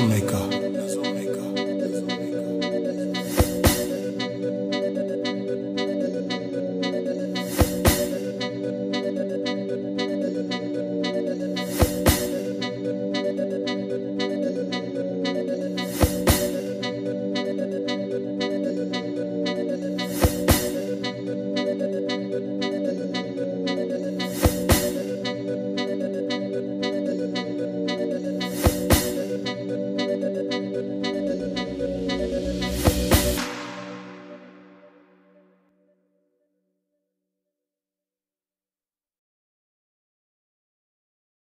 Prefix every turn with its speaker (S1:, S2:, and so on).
S1: Maker.